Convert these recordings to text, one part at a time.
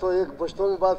तो एक पश्तो में बात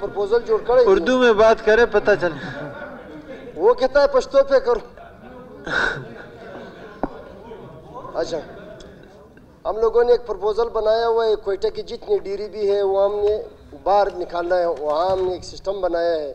प्रपोजल जोड़ कड़े उर्दू में बात करे पता चले वो कहता है पश्तो पे करो अच्छा हम लोगों ने एक प्रपोजल बनाया हुआ है कोयटा की जितनी डेयरी भी है वो हमने बाहर निकालना है वहाँ हमने एक सिस्टम बनाया है